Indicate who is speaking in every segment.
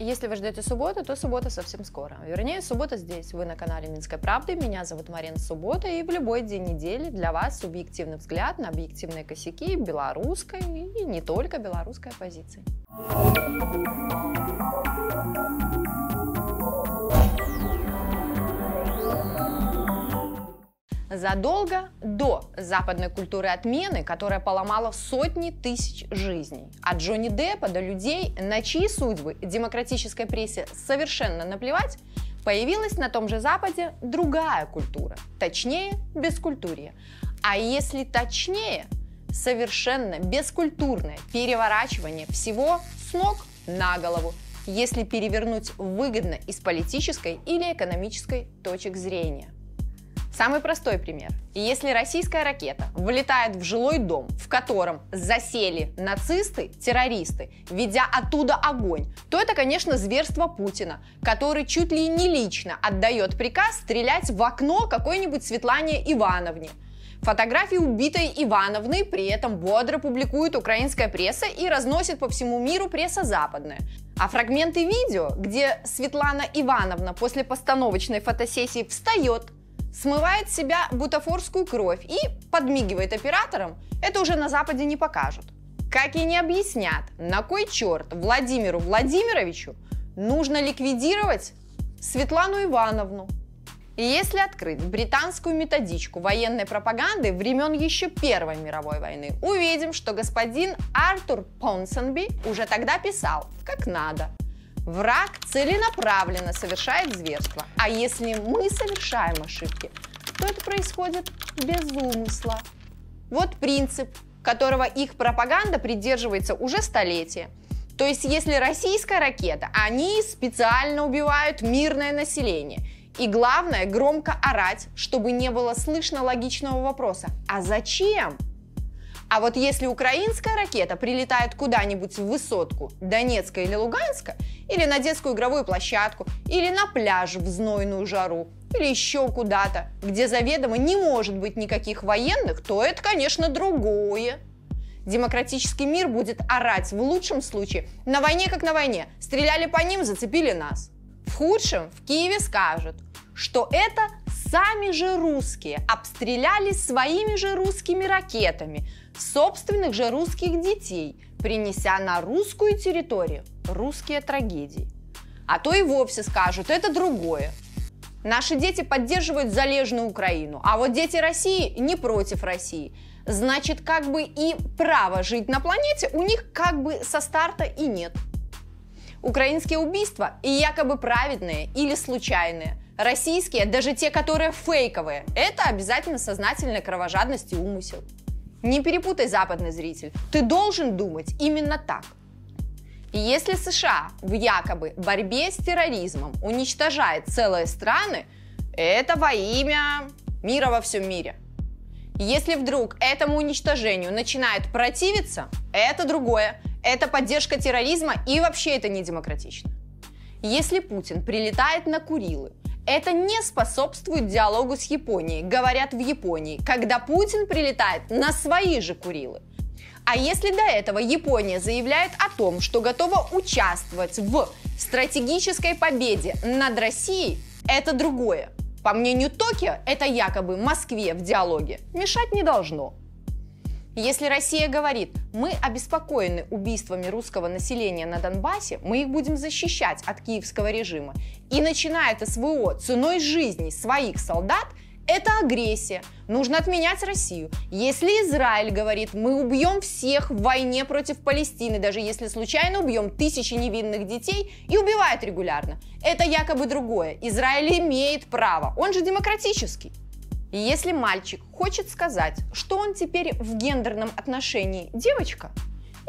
Speaker 1: Если вы ждете субботу, то суббота совсем скоро. Вернее, суббота здесь. Вы на канале Минской правды. Меня зовут Марина Суббота. И в любой день недели для вас субъективный взгляд на объективные косяки белорусской и не только белорусской оппозиции. Задолго до западной культуры отмены, которая поломала сотни тысяч жизней, от Джонни Деппа до людей, на чьи судьбы демократической прессе совершенно наплевать, появилась на том же Западе другая культура, точнее, бескультурье. А если точнее, совершенно бескультурное переворачивание всего с ног на голову, если перевернуть выгодно из политической или экономической точек зрения. Самый простой пример. Если российская ракета вылетает в жилой дом, в котором засели нацисты, террористы, ведя оттуда огонь, то это, конечно, зверство Путина, который чуть ли не лично отдает приказ стрелять в окно какой-нибудь Светлане Ивановне. Фотографии убитой Ивановны при этом бодро публикует украинская пресса и разносит по всему миру пресса западная. А фрагменты видео, где Светлана Ивановна после постановочной фотосессии встает, смывает с себя бутафорскую кровь и подмигивает операторам, это уже на Западе не покажут. Как и не объяснят, на кой черт Владимиру Владимировичу нужно ликвидировать Светлану Ивановну. И если открыть британскую методичку военной пропаганды времен еще Первой мировой войны, увидим, что господин Артур Понсенби уже тогда писал, как надо – Враг целенаправленно совершает зверство. А если мы совершаем ошибки, то это происходит без умысла. Вот принцип, которого их пропаганда придерживается уже столетия. То есть, если российская ракета, они специально убивают мирное население. И главное, громко орать, чтобы не было слышно логичного вопроса. А зачем? А вот если украинская ракета прилетает куда-нибудь в высотку Донецка или Луганска, или на детскую игровую площадку, или на пляж в знойную жару, или еще куда-то, где заведомо не может быть никаких военных, то это, конечно, другое. Демократический мир будет орать в лучшем случае на войне как на войне. Стреляли по ним, зацепили нас. В худшем в Киеве скажут, что это сами же русские обстреляли своими же русскими ракетами собственных же русских детей, принеся на русскую территорию русские трагедии. А то и вовсе скажут, это другое. Наши дети поддерживают залежную Украину, а вот дети России не против России. Значит, как бы и право жить на планете у них как бы со старта и нет. Украинские убийства и якобы праведные или случайные – Российские, даже те, которые фейковые, это обязательно сознательная кровожадность и умысел. Не перепутай, западный зритель. Ты должен думать именно так. И если США в якобы борьбе с терроризмом уничтожает целые страны, это во имя мира во всем мире. Если вдруг этому уничтожению начинает противиться, это другое. Это поддержка терроризма и вообще это не демократично. Если Путин прилетает на Курилы, это не способствует диалогу с Японией, говорят в Японии, когда Путин прилетает на свои же Курилы. А если до этого Япония заявляет о том, что готова участвовать в стратегической победе над Россией, это другое. По мнению Токио, это якобы Москве в диалоге мешать не должно. Если Россия говорит, мы обеспокоены убийствами русского населения на Донбассе, мы их будем защищать от киевского режима, и начинает СВО ценой жизни своих солдат, это агрессия. Нужно отменять Россию. Если Израиль говорит, мы убьем всех в войне против Палестины, даже если случайно убьем тысячи невинных детей и убивает регулярно, это якобы другое. Израиль имеет право, он же демократический. Если мальчик хочет сказать, что он теперь в гендерном отношении девочка,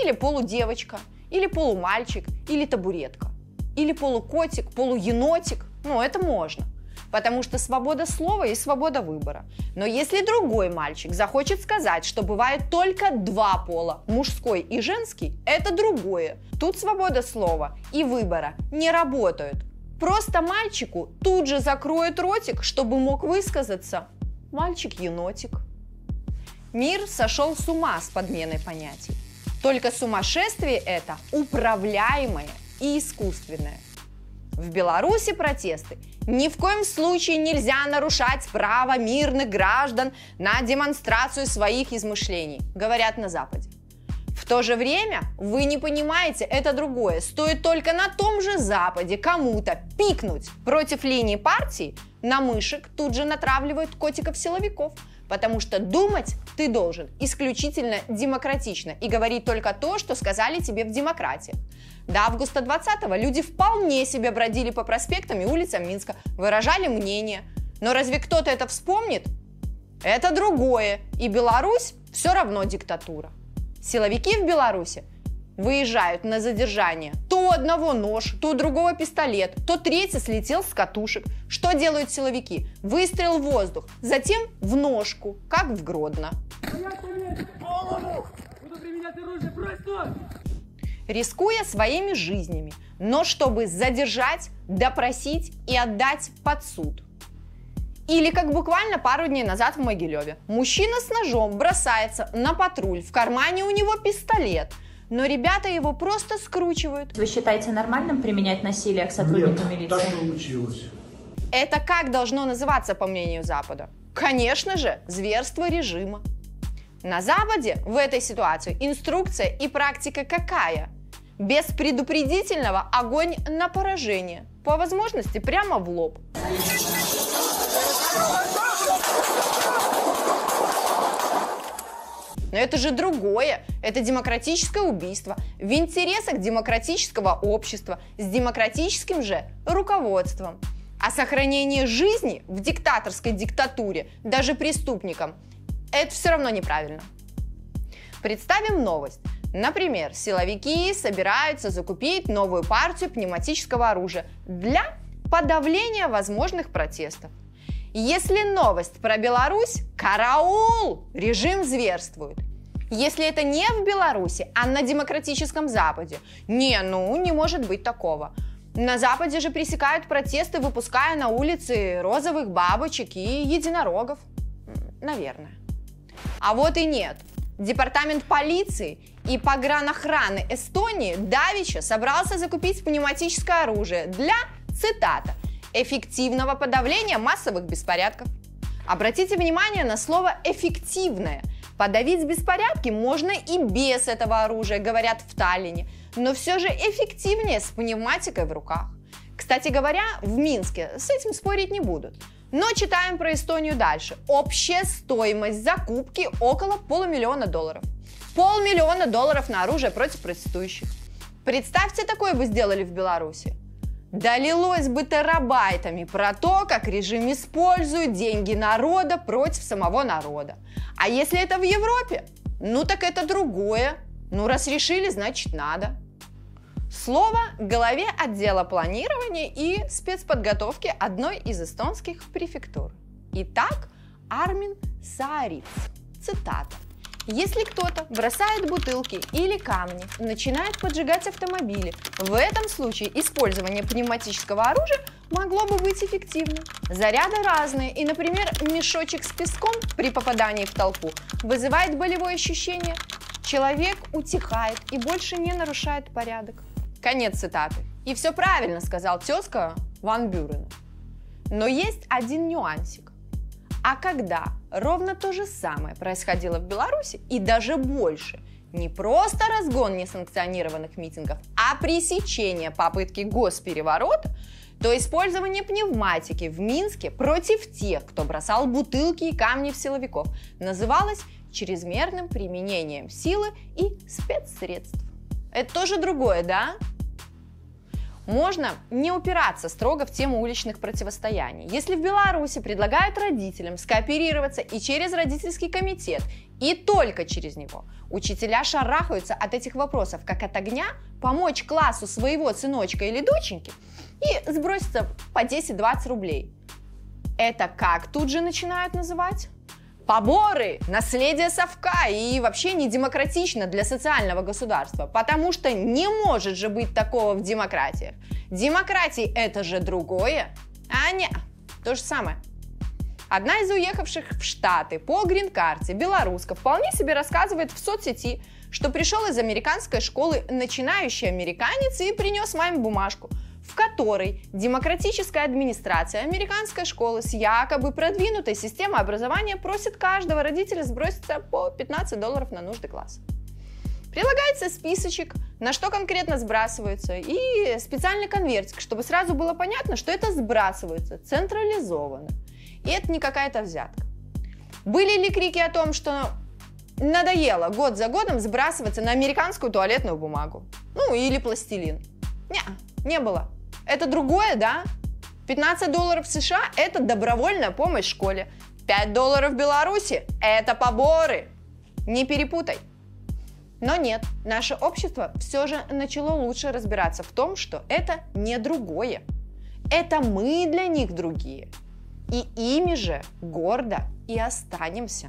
Speaker 1: или полудевочка, или полумальчик, или табуретка, или полукотик, полуенотик, ну это можно. Потому что свобода слова и свобода выбора. Но если другой мальчик захочет сказать, что бывает только два пола, мужской и женский, это другое. Тут свобода слова и выбора не работают. Просто мальчику тут же закроют ротик, чтобы мог высказаться мальчик-енотик. Мир сошел с ума с подменой понятий. Только сумасшествие это управляемое и искусственное. В Беларуси протесты. Ни в коем случае нельзя нарушать право мирных граждан на демонстрацию своих измышлений, говорят на Западе. В то же время вы не понимаете, это другое. Стоит только на том же Западе кому-то пикнуть против линии партии, на мышек тут же натравливают котиков-силовиков – потому что думать ты должен исключительно демократично и говорить только то, что сказали тебе в демократии. До августа 20-го люди вполне себе бродили по проспектам и улицам Минска, выражали мнение. Но разве кто-то это вспомнит? Это другое. И Беларусь все равно диктатура. Силовики в Беларуси выезжают на задержание. То у одного нож, то у другого пистолет, то третий слетел с катушек. Что делают силовики? Выстрел в воздух, затем в ножку, как в Гродно. Рискуя своими жизнями, но чтобы задержать, допросить и отдать под суд. Или как буквально пару дней назад в Могилеве. Мужчина с ножом бросается на патруль, в кармане у него пистолет – но ребята его просто скручивают.
Speaker 2: Вы считаете нормальным применять насилие к сотрудникам
Speaker 3: Нет,
Speaker 2: милиции?
Speaker 3: так получилось.
Speaker 1: Это как должно называться, по мнению Запада? Конечно же, зверство режима. На Западе в этой ситуации инструкция и практика какая? Без предупредительного огонь на поражение. По возможности прямо в лоб. Но это же другое. Это демократическое убийство в интересах демократического общества с демократическим же руководством. А сохранение жизни в диктаторской диктатуре даже преступникам – это все равно неправильно. Представим новость. Например, силовики собираются закупить новую партию пневматического оружия для подавления возможных протестов. Если новость про Беларусь, караул, режим зверствует. Если это не в Беларуси, а на демократическом Западе, не, ну, не может быть такого. На Западе же пресекают протесты, выпуская на улицы розовых бабочек и единорогов. Наверное. А вот и нет. Департамент полиции и погранохраны Эстонии Давича собрался закупить пневматическое оружие для, цитата, эффективного подавления массовых беспорядков. Обратите внимание на слово «эффективное». Подавить беспорядки можно и без этого оружия, говорят в Таллине, но все же эффективнее с пневматикой в руках. Кстати говоря, в Минске с этим спорить не будут. Но читаем про Эстонию дальше. Общая стоимость закупки около полумиллиона долларов. Полмиллиона долларов на оружие против протестующих. Представьте, такое бы сделали в Беларуси. Долилось бы терабайтами про то, как режим использует деньги народа против самого народа. А если это в Европе? Ну так это другое. Ну раз решили, значит надо. Слово главе отдела планирования и спецподготовки одной из эстонских префектур. Итак, Армин Саариц. Цитата. Если кто-то бросает бутылки или камни, начинает поджигать автомобили, в этом случае использование пневматического оружия могло бы быть эффективным. Заряды разные, и, например, мешочек с песком при попадании в толпу вызывает болевое ощущение. Человек утихает и больше не нарушает порядок. Конец цитаты. И все правильно сказал тезка Ван Бюрена. Но есть один нюансик. А когда ровно то же самое происходило в Беларуси и даже больше, не просто разгон несанкционированных митингов, а пресечение попытки госпереворота, то использование пневматики в Минске против тех, кто бросал бутылки и камни в силовиков, называлось чрезмерным применением силы и спецсредств. Это тоже другое, да? Можно не упираться строго в тему уличных противостояний. Если в Беларуси предлагают родителям скооперироваться и через родительский комитет, и только через него, учителя шарахаются от этих вопросов, как от огня, помочь классу своего сыночка или доченьки и сброситься по 10-20 рублей. Это как тут же начинают называть? Поборы, наследие совка и вообще не демократично для социального государства, потому что не может же быть такого в демократиях. Демократии это же другое, а не, то же самое. Одна из уехавших в Штаты по грин-карте, белоруска, вполне себе рассказывает в соцсети, что пришел из американской школы начинающий американец и принес маме бумажку, в которой демократическая администрация американской школы с якобы продвинутой системой образования просит каждого родителя сброситься по 15 долларов на нужды класса. Прилагается списочек, на что конкретно сбрасывается, и специальный конвертик, чтобы сразу было понятно, что это сбрасывается централизованно. И это не какая-то взятка. Были ли крики о том, что надоело год за годом сбрасываться на американскую туалетную бумагу? Ну, или пластилин? Не, не было. Это другое, да? 15 долларов в США – это добровольная помощь школе. 5 долларов в Беларуси – это поборы. Не перепутай. Но нет, наше общество все же начало лучше разбираться в том, что это не другое. Это мы для них другие. И ими же гордо и останемся.